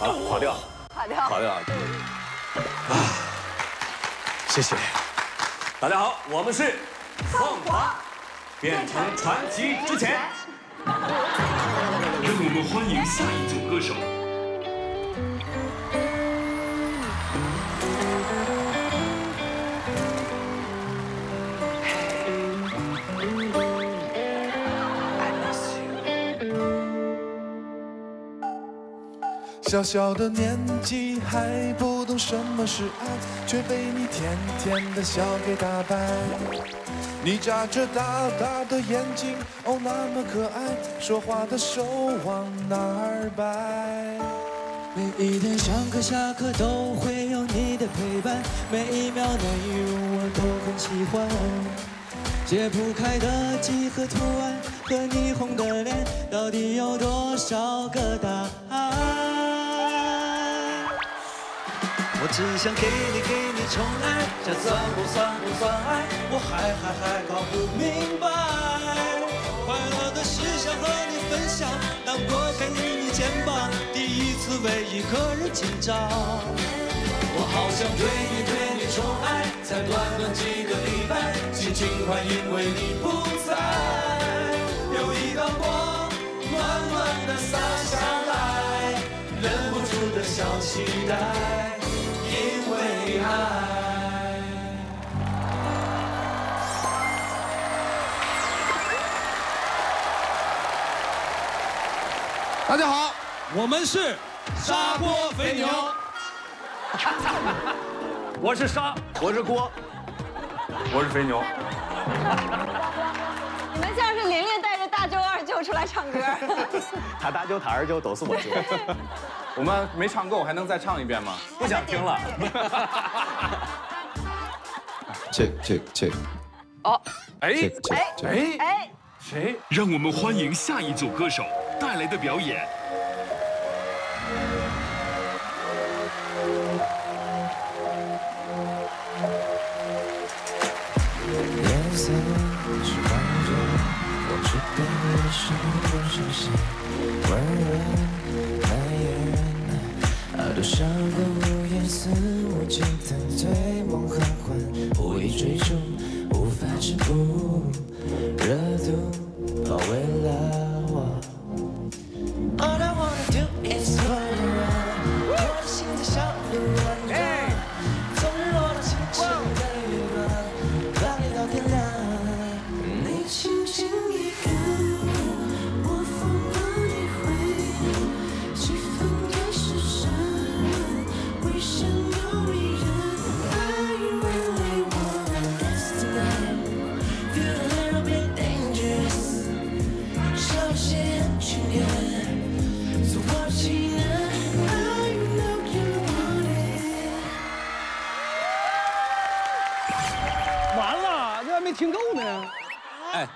啊，垮掉，垮掉。垮掉。谢谢。大家好，我们是凤凰，变成传奇之前。让我们欢迎下一组歌手。小小的年纪还不懂什么是爱，却被你甜甜的笑给打败。你眨着大大的眼睛，哦那么可爱，说话的手往哪儿摆？每一天上课下课都会有你的陪伴，每一秒内容我都很喜欢。解不开的几何图案和霓虹的脸，到底有多少个答案？我只想给你给你宠爱，这算不算不算爱？我还还还搞不明白。快乐的事想和你分享，难过给你你肩膀，第一次为一个人紧张。我好想对你对你宠爱，才短短几个礼拜，心情快因为你不在。有一道光暖暖的洒下来，忍不住的小期待，大家好，我们是砂锅肥牛。我是沙，我是锅，我是肥牛。你们像是琳琳带着大舅二舅出来唱歌。他大舅他二舅都是我舅。我们没唱够，还能再唱一遍吗？不想听了。check check check，哦，哎哎哎，哎，谁？让我们欢迎下一组歌手带来的表演。夜色是光着，我知道你是多熟悉，温润男人，耳朵上的无言肆无忌的对梦无意追逐，无法止步，do. 听够呢？哎